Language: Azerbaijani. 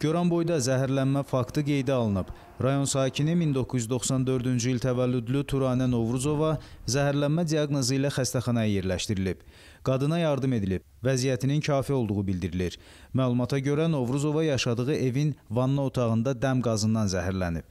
Goranboyda zəhərlənmə faktı qeydə alınıb. Rayon sakini 1994-cü il təvəllüdlü Turanə Novruzova zəhərlənmə diaqnozu ilə xəstəxanaya yerləşdirilib. Qadına yardım edilib. Vəziyyətinin kafi olduğu bildirilir. Məlumata görə Novruzova yaşadığı evin vanna otağında dəm qazından zəhərlənib.